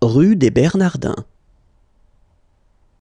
Rue des Bernardins.